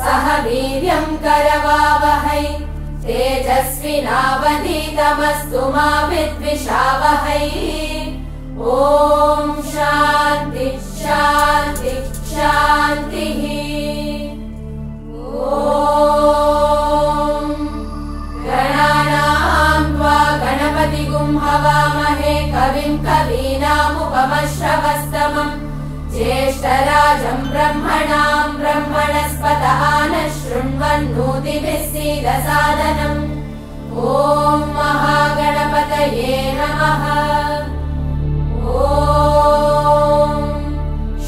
सह वीर्यम् करवावहै। तेजस्विनावधीतमस्तु मा विद्विषावहै। ॐ शान्ति शान्ति शान्तिः। ॐ गणानाम् गणपतिगुम् हवामहे। कविम् कवीनामुपमश्रवस्तमम्। ज्येष्ठराजम् ब्रह्मणाम् ब्रह्मणस्पतः न शृण्वन्नोतिभिः सीदसादनम् ॐ महागणपतये नमः। ॐ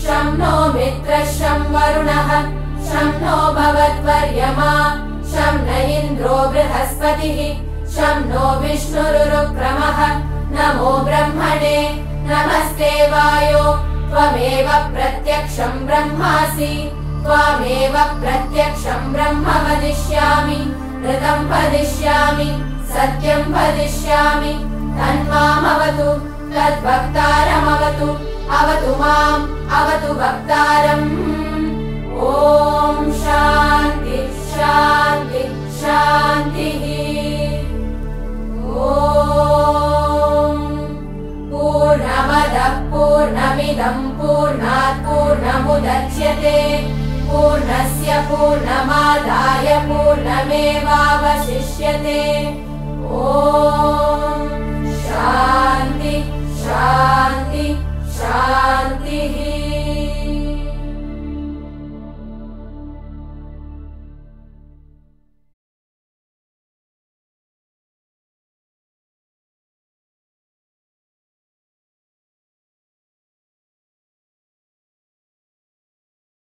शं नो मित्रः शं वरुणः शं नो भवद्वर्यमा शं न इन्द्रो बृहस्पतिः शं नो विष्णुरुरुक्रमः। नमो ब्रह्मणे नमस्ते वायो त्वमेव प्रत्यक्षं ब्रह्मासि त्वामेव प्रत्यक्षं ब्रह्म वदिष्यामि ऋतम् वदिष्यामि सत्यं वदिष्यामि तन्मामवतु तद्वक्तारमवतु अवतु माम् अवतु वक्तारम्। ॐ पूर्णमदः पूर्णमिदम् पूर्णात् पूर्णमुदच्यते। पूर्णस्य पूर्णमादाय पूर्णमेवावशिष्यते। ॐ